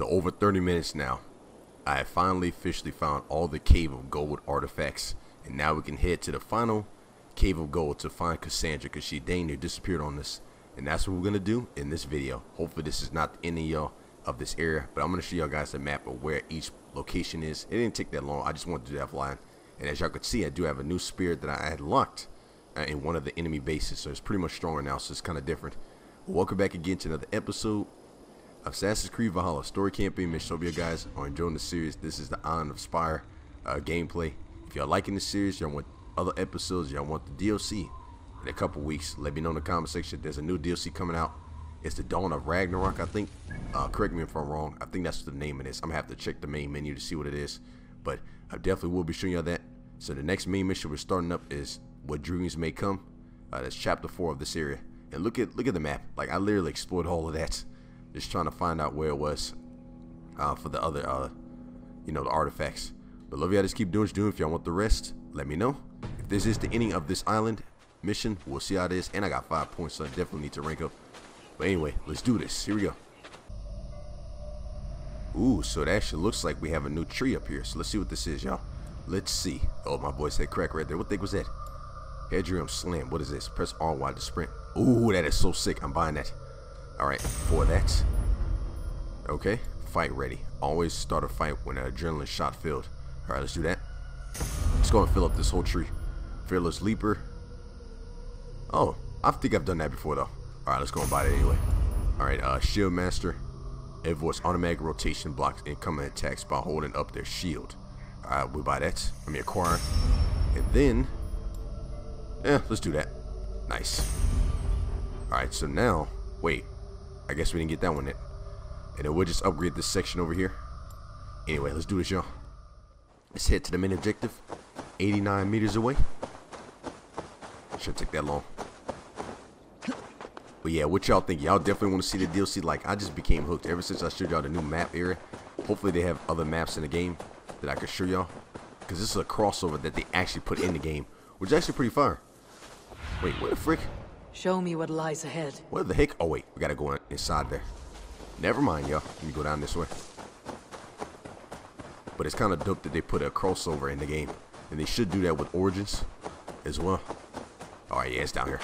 So over 30 minutes now, I have finally officially found all the Cave of Gold artifacts. And now we can head to the final Cave of Gold to find Kassandra because she dang near disappeared on us. And that's what we're going to do in this video. Hopefully this is not the end of y'all of this area. But I'm going to show y'all guys the map of where each location is. It didn't take that long. I just wanted to do that. And as y'all could see, I do have a new spirit that I had locked uh, in one of the enemy bases. So it's pretty much stronger now. So it's kind of different. Welcome back again to another episode Assassin's Creed Valhalla Story Campaign Mission. Hope you guys are enjoying the series. This is the Island of Spire uh, gameplay. If y'all liking the series, y'all want other episodes, y'all want the DLC in a couple weeks, let me know in the comment section. There's a new DLC coming out. It's the Dawn of Ragnarok, I think. Uh, correct me if I'm wrong. I think that's the name of this. I'm gonna have to check the main menu to see what it is. But I definitely will be showing y'all that. So the next main mission we're starting up is What Dreams May Come. Uh, that's chapter four of this area. And look at look at the map. Like I literally explored all of that, just trying to find out where it was uh, for the other, uh, you know, the artifacts. But love y'all. Just keep doing what you're doing. If y'all want the rest, let me know. If this is the ending of this island mission, we'll see how it is. And I got five points, so I definitely need to rank up. But anyway, let's do this. Here we go. Ooh, so it actually looks like we have a new tree up here. So let's see what this is, y'all. Let's see. Oh, my boy said crack right there. What thing was that? Hedrium Slam. What is this? Press R1 to sprint. Ooh, that is so sick. I'm buying that. Alright, for that. Okay, fight ready. Always start a fight when an adrenaline shot filled. Alright, let's do that. Let's go and fill up this whole tree. Fearless Leaper. Oh, I think I've done that before though. Alright, let's go and buy it anyway. Alright, uh, Shield Master. Invoice automatic rotation blocks incoming attacks by holding up their shield. Alright, we buy that. I mean acquire. And then yeah, let's do that. Nice. Alright, so now wait. I guess we didn't get that one yet. And then we'll just upgrade this section over here. Anyway, let's do this, y'all. Let's head to the main objective. 89 meters away. Shouldn't take that long. But yeah, what y'all think? Y'all definitely want to see the DLC. Like, I just became hooked ever since I showed y'all the new map area. Hopefully they have other maps in the game that I can show y'all. Because this is a crossover that they actually put in the game. Which is actually pretty fire. Wait, what the frick? Show me what lies ahead. What the heck? Oh, wait. We gotta go inside there. Never mind, y'all. Let me go down this way. But it's kind of dope that they put a crossover in the game. And they should do that with Origins as well. Alright, yeah, it's down here.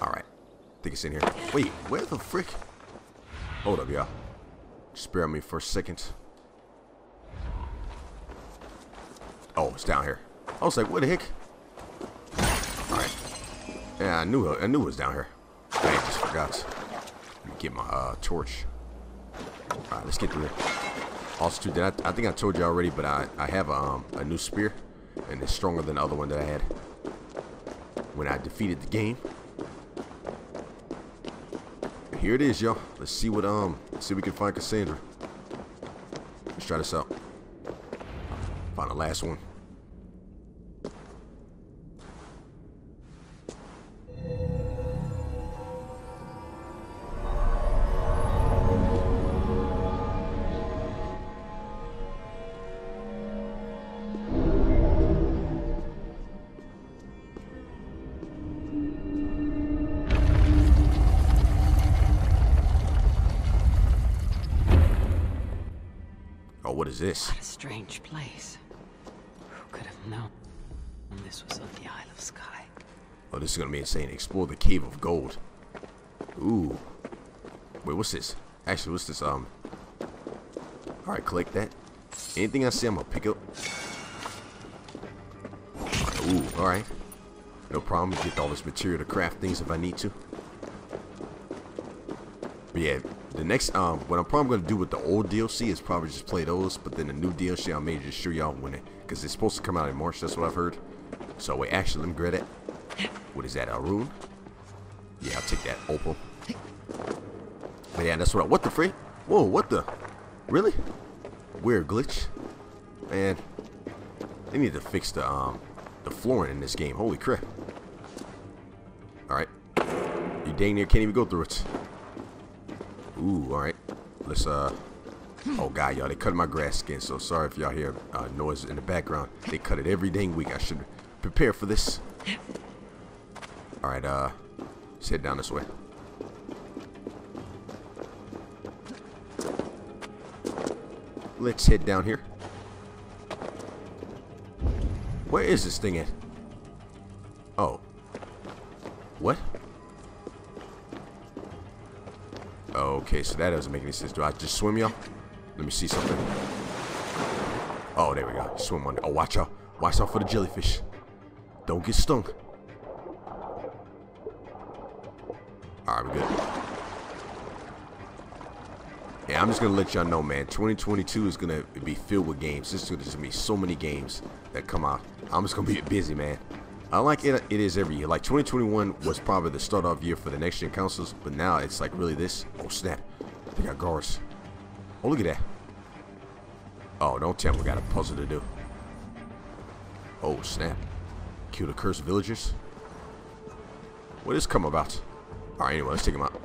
Alright. I think it's in here. Wait, where the frick? Hold up, y'all. Spare me for a second. Oh, it's down here. I was like, what the heck? Yeah, I knew I knew it was down here. I just forgot. Let me get my uh, torch. Alright, let's get through there. Also, too, I, I think I told you already, but I, I have a, um, a new spear, and it's stronger than the other one that I had when I defeated the game. Here it is, y'all. Let's see what um, see if we can find Kassandra. Let's try this out. Find the last one. This? What a strange place. Who could have known this was on the Isle of Skye? Oh, this is gonna be insane. Explore the Cave of Gold. Ooh. Wait, what's this? Actually, what's this? Um. All right, collect that. Anything I see, I'm gonna pick up. Ooh, all right. No problem. Get all this material to craft things if I need to. But yeah, the next um, what I'm probably gonna do with the old DLC is probably just play those. But then the new DLC, I may just show y'all when it, because it's supposed to come out in March. That's what I've heard. So wait, actually, let me grab it. What is that? A rune? Yeah, I'll take that. Opal. But yeah, that's what. I, what the freak? Whoa, what the? Really? Weird glitch. Man, they need to fix the um the flooring in this game. Holy crap! All right, you dang near can't even go through it. Ooh, all right. Let's uh. Oh god, y'all, they cut my grass skin. So sorry if y'all hear uh, noise in the background. They cut it every dang week. I should prepare for this. All right, uh, let's head down this way. let's head down here. Where is this thing at? Oh. What? Okay, so that doesn't make any sense. Do I just swim, y'all? Let me see something. Oh, there we go. Swim on. Oh, watch out. Watch out for the jellyfish. Don't get stung. Alright, we're good. Yeah, I'm just gonna let y'all know, man. 2022 is gonna be filled with games. This is gonna be so many games that come out. I'm just gonna be busy, man. I like it. It is every year. Like 2021 was probably the start off year for the next gen consoles, but now it's like really this. Oh snap! They got guards. Oh look at that. Oh, don't tell me we got a puzzle to do. Oh snap! Kill the cursed villagers. What is come about? All right, anyway, let's take him out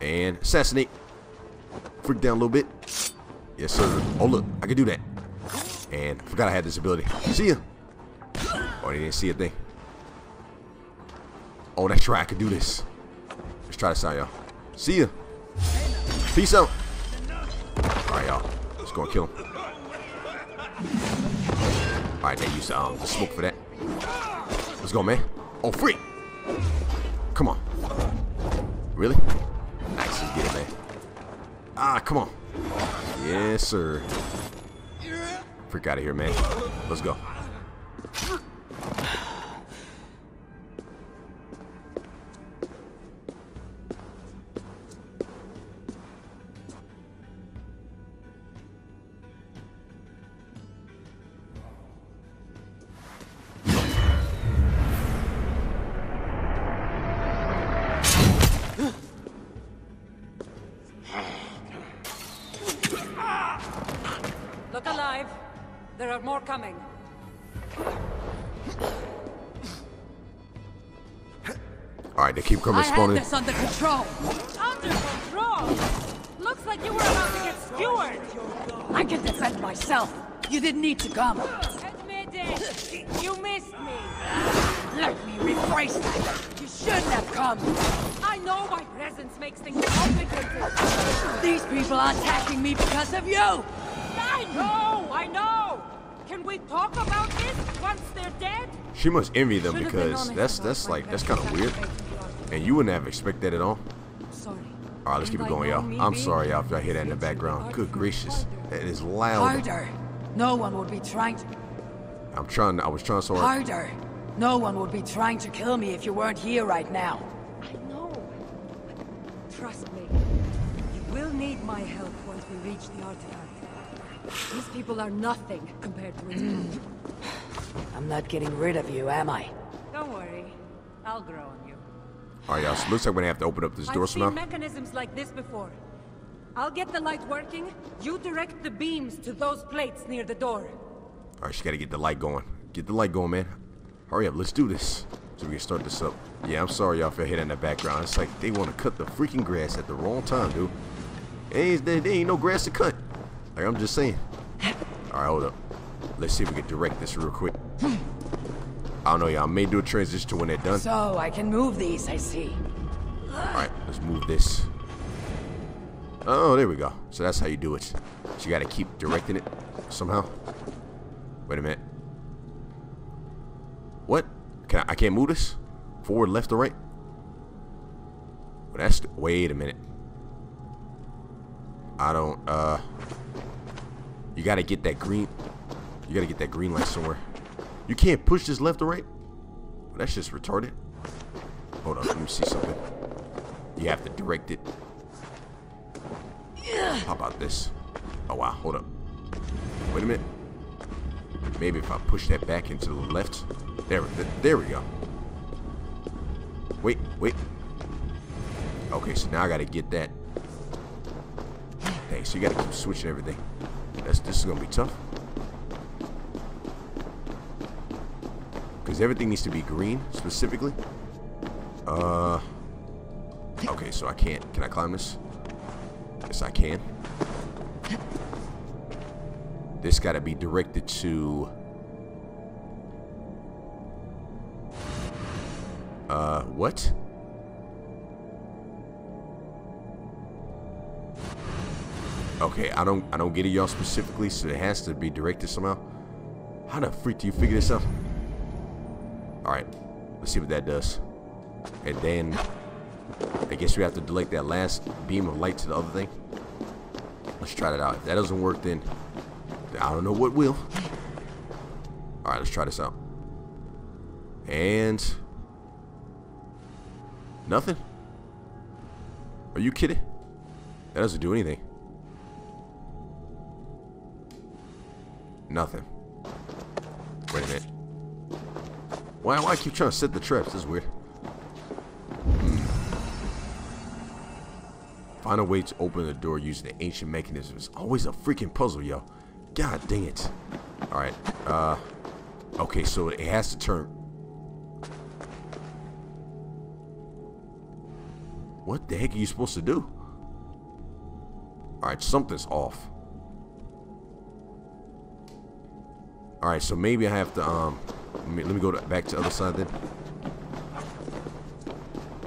and assassinate. Freak down a little bit. Yes, sir. Oh look, I can do that. And forgot I had this ability. See ya. Oh, they didn't see a thing. Oh, that's right. I can do this. Let's try this out, y'all. See ya. Peace out. All right, y'all. Let's go and kill him. All right, they used um, the smoke for that. Let's go, man. Oh, free. Come on. Really? Nice. Let's get it, man. Ah, come on. Yes, sir. Freak out of here, man. Let's go. Keep coming I had spawning. this under control. Under control? Looks like you were about to get skewered. I can defend myself. You didn't need to come. Admit it. You missed me. Let me rephrase that. You shouldn't have come. I know my presence makes things complicated. These people are attacking me because of you. I know, I know. Can we talk about this once they're dead? She must envy them Should've because that's that's like that's kind of weird, faith. And you wouldn't have expected that at all. Sorry. All right, let's keep it going, y'all. I'm sorry, y'all, if here y'all hear that in the background. Good gracious, harder. that is loud. Harder. No one would be trying to. I'm trying. I was trying so hard. Harder. No one would be trying to kill me if you weren't here right now. I know. Trust me. You will need my help once we reach the artifact. These people are nothing compared to its power. Hmm. I'm not getting rid of you, am I? Don't worry. I'll grow on you. All right, y'all. So looks like we're gonna have to open up this door I've seen mechanisms like this before. I'll get the light working. You direct the beams to those plates near the door. All right, she gotta get the light going. Get the light going, man. Hurry up, let's do this. So we can start this up. Yeah, I'm sorry y'all for hitting in the background. It's like they want to cut the freaking grass at the wrong time, dude. Ain't, there, there ain't no grass to cut. Like, I'm just saying. All right, hold up. Let's see if we can direct this real quick. I don't know, y'all. I may do a transition to when they're done. So I can move these, I see. All right, let's move this. Oh, there we go. So that's how you do it. So you got to keep directing it somehow. Wait a minute. What? Can I, I can't move this? Forward, left, or right? Well, that's. Wait a minute. I don't. Uh. You got to get that green. You got to get that green light somewhere. You can't push this left or right. That's just retarded. Hold on, let me see something. You have to direct it. How about this? Oh wow, hold up. Wait a minute. Maybe if I push that back into the left. There, th- there we go. Wait, wait. Okay, so now I gotta get that. Dang, so you gotta keep switching everything. That's this is gonna be tough. Because everything needs to be green specifically. Uh. Okay, so I can't. Can I climb this? Yes, I can. This got to be directed to. Uh, what? Okay, I don't I don't get it y'all specifically, so it has to be directed somehow. How the freak do you figure this out? Alright, let's see what that does. And then I guess we have to delete that last beam of light to the other thing. Let's try that out. If that doesn't work then I don't know what will. Alright, let's try this out. And nothing? Are you kidding? That doesn't do anything. Nothing. Wait a minute. Why, why I keep trying to set the traps? This is weird. Hmm. Find a way to open the door using the ancient mechanism. It's always a freaking puzzle, yo. God dang it. Alright, uh... Okay, so it has to turn... What the heck are you supposed to do? Alright, something's off. Alright, so maybe I have to, um... Let me, let me go to, back to the other side then.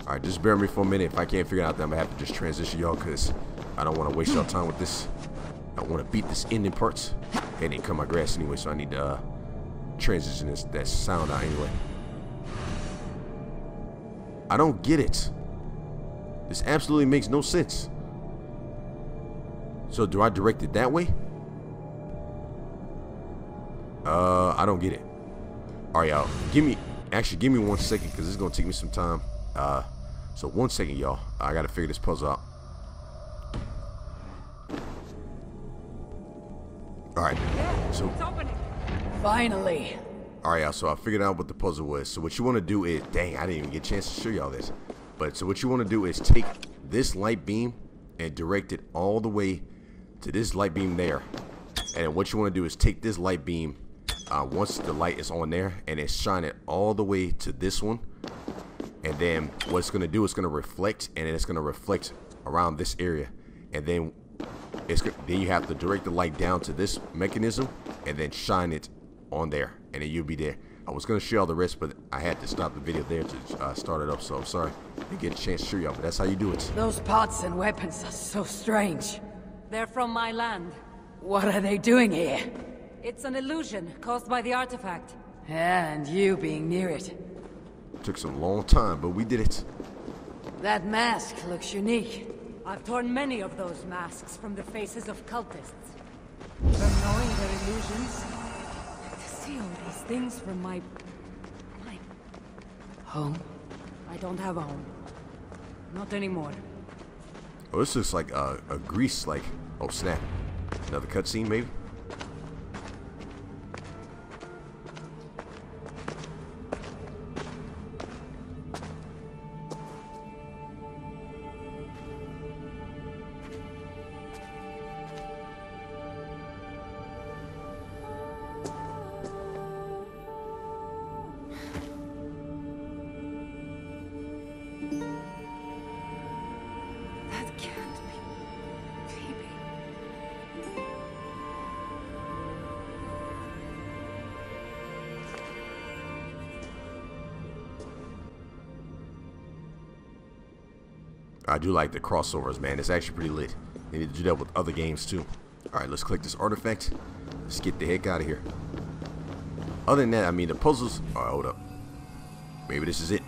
Alright, just bear me for a minute. If I can't figure out, then I'm gonna have to just transition y'all, because I don't want to waste y'all time with this. I want to beat this ending parts. It ain't cut my grass anyway, so I need to uh, transition this that sound out anyway. I don't get it. This absolutely makes no sense. So do I direct it that way? Uh, I don't get it. All right, y'all. Give me, actually, give me one second because it's gonna take me some time. Uh, so one second, y'all. I gotta figure this puzzle out. Alright, so... Finally. Alright, y'all, so I figured out what the puzzle was. So what you want to do is... Dang, I didn't even get a chance to show y'all this. But so what you want to do is take this light beam and direct it all the way to this light beam there. And what you want to do is take this light beam uh, once the light is on there and it's shining all the way to this one. And then what it's going to do is going to reflect and it's going to reflect around this area. And then it's then you have to direct the light down to this mechanism and then shine it on there and then you'll be there I was gonna show y'all the rest but I had to stop the video there to uh, start it up so I'm sorry I didn't get a chance to show y'all but that's how you do it Those pots and weapons are so strange They're from my land What are they doing here? It's an illusion caused by the artifact And you being near it Took some long time but we did it That mask looks unique I've torn many of those masks from the faces of cultists. From knowing their illusions, to see all these things from my... my... Home? I don't have a home. Not anymore. Oh, this looks like a, a grease, like... Oh, snap. Another cutscene, maybe? I do like the crossovers, man. It's actually pretty lit. They need to do that with other games too. Alright, let's click this artifact. Let's get the heck out of here. Other than that, I mean, the puzzles... Alright, hold up. Maybe this is it.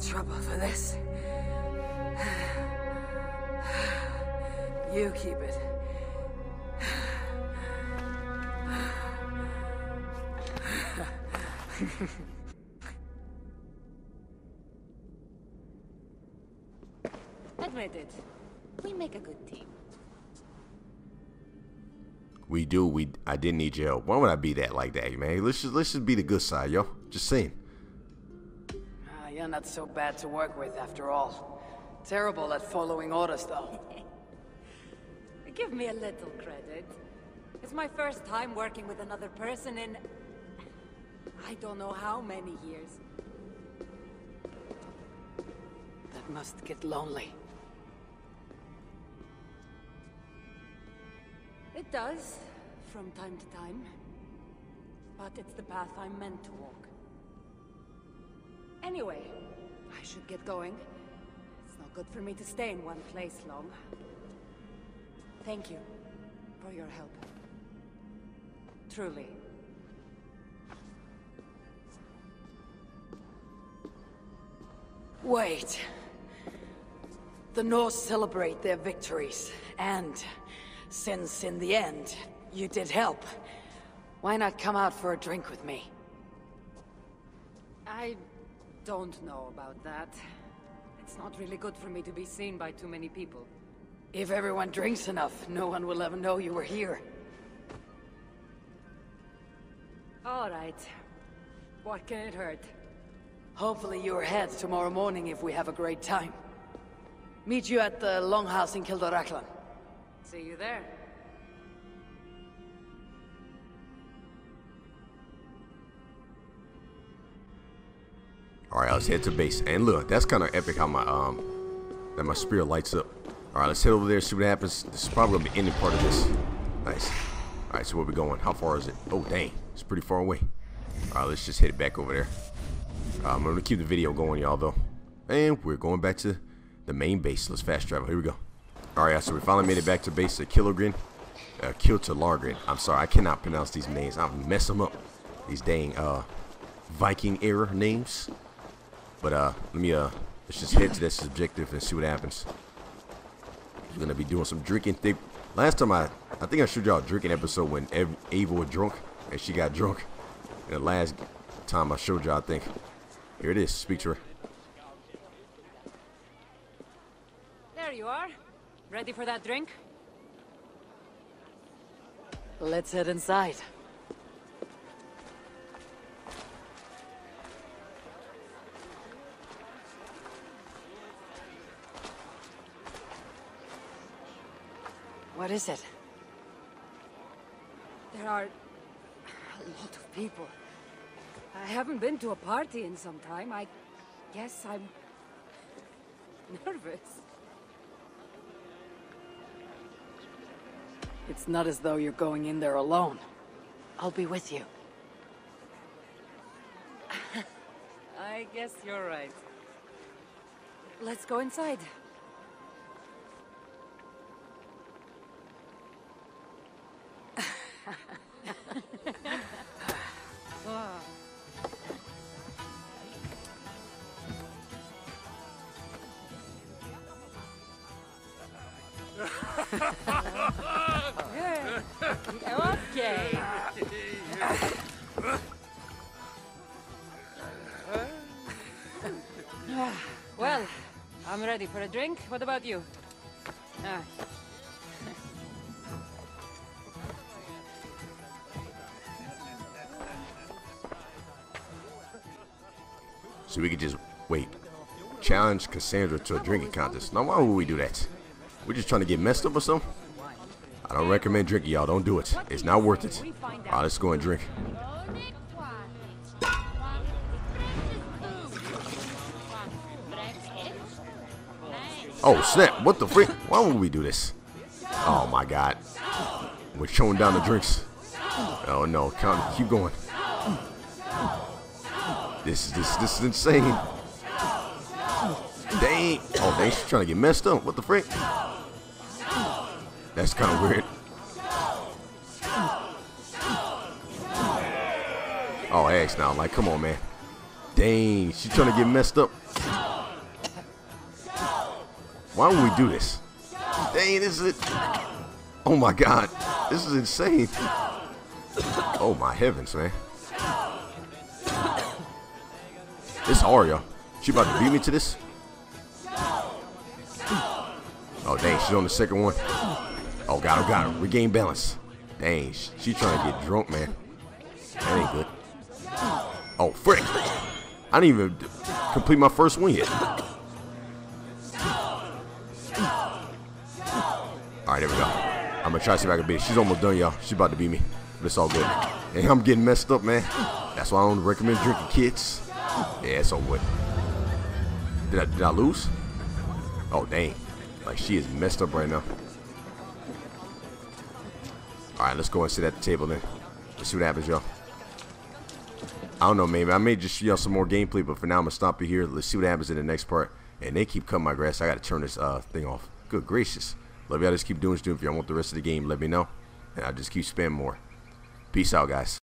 trouble for this. You keep it. Admit it. We make a good team. We do. We I didn't need your help. Why would I be that like that, man? Let's just let's just be the good side, yo. Just saying. You're not so bad to work with after all. Terrible at following orders, though. Give me a little credit. It's my first time working with another person in... I don't know how many years. That must get lonely. It does, from time to time. But it's the path I'm meant to walk. Anyway, I should get going. It's not good for me to stay in one place long. Thank you for your help. Truly. Wait. The Norse celebrate their victories, and since in the end, you did help, why not come out for a drink with me? I don't know about that. It's not really good for me to be seen by too many people. If everyone drinks enough, no one will ever know you were here. All right. What can it hurt? Hopefully you're ahead tomorrow morning if we have a great time. Meet you at the Longhouse in Kildoraklan. See you there. All right, let's head to base. And look, that's kind of epic how my um that my spear lights up. All right, let's head over there see what happens. This is probably gonna be ending part of this. Nice. All right, so where we going? How far is it? Oh, dang, it's pretty far away. All right, let's just head back over there. Uh, I'm gonna keep the video going, y'all though, and we're going back to the main base. Let's fast travel. Here we go. All right, so we finally made it back to base of Kilogren, uh, Kiltalargren. I'm sorry, I cannot pronounce these names. I'll mess them up. These dang uh Viking era names. But uh, let me uh, let's just head to this objective and see what happens. We're gonna be doing some drinking. Thick. Last time I, I think I showed y'all a drinking episode when Ev Ava was drunk and she got drunk. And the last time I showed y'all, I think. Here it is. Speak to her. There you are. Ready for that drink? Let's head inside. What is it? There are a lot of people. I haven't been to a party in some time. I guess I'm nervous. It's not as though you're going in there alone. I'll be with you. I guess you're right. Let's go inside. What about you? Ah. So we could just wait. Challenge Kassandra to a drinking contest. Now, why would we do that? We're just trying to get messed up or something? I don't recommend drinking, y'all. Don't do it. It's not worth it. All right, let's go and drink. Oh, snap. What the freak? Why would we do this? Oh, my God. We're showing down the drinks. Oh, no. Count, keep going. This is this this is insane. Dang. Oh, dang, she's trying to get messed up. What the frick? That's kind of weird. Oh, ass now. Like, come on, man. Dang, she's trying to get messed up. Why would we do this? Dang, this is it. Oh my God, this is insane. Oh my heavens, man. This Arya, she about to beat me to this? Oh, dang, she's on the second one. Oh, god, got her. Regain balance. Dang, she trying to get drunk, man. That ain't good. Oh, frick. I didn't even complete my first win yet. Alright, there we go. I'm gonna try to see if I can beat it. She's almost done, y'all. She's about to beat me. But it's all good. And I'm getting messed up, man. That's why I don't recommend drinking kids. Yeah, it's over with. Did I, did I lose? Oh, dang. Like, she is messed up right now. Alright, let's go and sit at the table then. Let's see what happens, y'all. I don't know, maybe I may just show y'all some more gameplay, but for now I'm gonna stop you here. Let's see what happens in the next part. And they keep cutting my grass. I gotta turn this uh thing off. Good gracious. Love y'all. Just keep doing what you're doing. If y'all want the rest of the game, let me know. And I'll just keep spamming more. Peace out, guys.